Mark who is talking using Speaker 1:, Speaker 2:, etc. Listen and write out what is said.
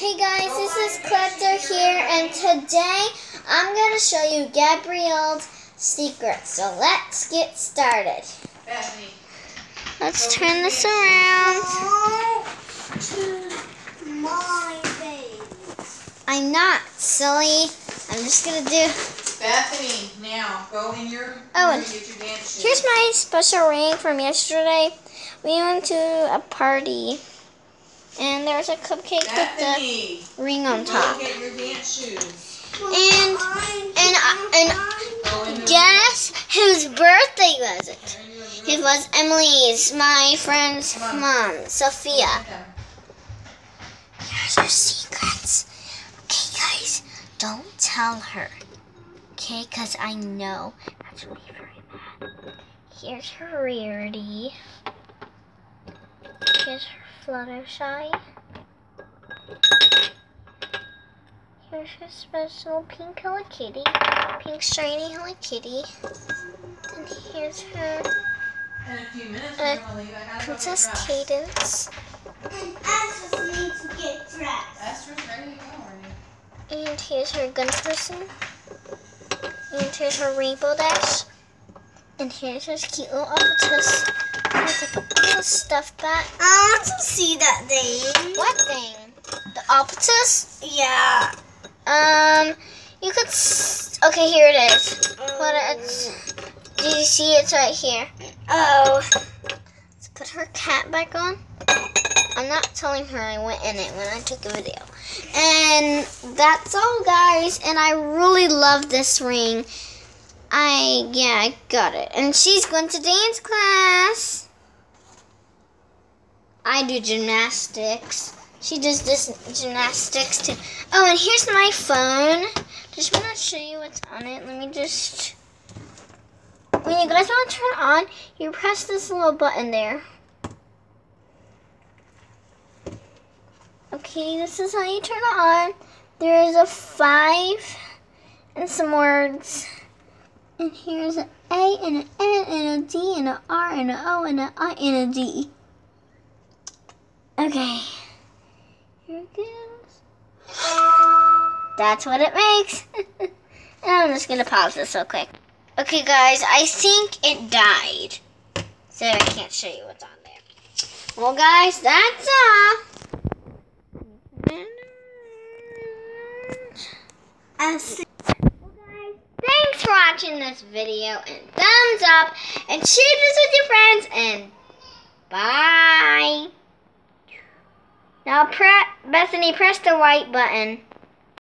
Speaker 1: Hey guys, this is Collector here, and today I'm going to show you Gabrielle's secret. So let's get started. Let's turn this around. I'm not silly. I'm just going to do.
Speaker 2: Bethany, now go in your
Speaker 1: Oh, and
Speaker 2: and get your dance shoes.
Speaker 1: Here's my special ring from yesterday. We went to a party, and there's a cupcake with the ring on top.
Speaker 2: go get your dance shoes.
Speaker 1: And and and guess whose birthday was it?
Speaker 2: room. Go in
Speaker 1: It was Emily's, my friend's mom, Sophia. Here's her secrets. Okay, guys, don't tell her. Okay, because I know that's be very mad. Here's her rarity. Here's her Fluttershy. Here's her special pink Hello Kitty. Pink shiny Hello Kitty. And here's her
Speaker 2: In a few minutes,
Speaker 1: Uh,
Speaker 2: we're gonna leave. I gotta go
Speaker 1: Princess. Cadance.
Speaker 3: And Ashes needs to get dressed.
Speaker 2: Esther's ready to go already.
Speaker 1: And here's her gun person. And here's her rainbow dash. And here's her cute little octopus. I'm gonna take all the stuff back.
Speaker 3: I want to see that thing.
Speaker 1: What thing? The octopus?
Speaker 3: Yeah.
Speaker 1: Um, you could. S- okay, here it is. What it's? Do you see it's right here?
Speaker 3: Oh.
Speaker 1: Let's put her cat back on. I'm not telling her I went in it when I took a video. And that's all, guys. And I really love this ring. I, yeah, I got it. And she's going to dance class. I do gymnastics. She does this gymnastics too. Oh, and here's my phone. Just want to show you what's on it. Let me just. When you guys want to turn on, you press this little button there. Okay, this is how you turn it on. There is a five and some words. And here's an A and an N and a D and an R and an O and an I and a D. Okay. Here it goes. That's what it makes. I'm just gonna pause this real quick. Okay, guys, I think it died. So I can't show you what's on there. Well, guys, that's all. Guys, thanks for watching this video and thumbs up and share this with your friends and bye. Now, pre- Bethany, press the white button.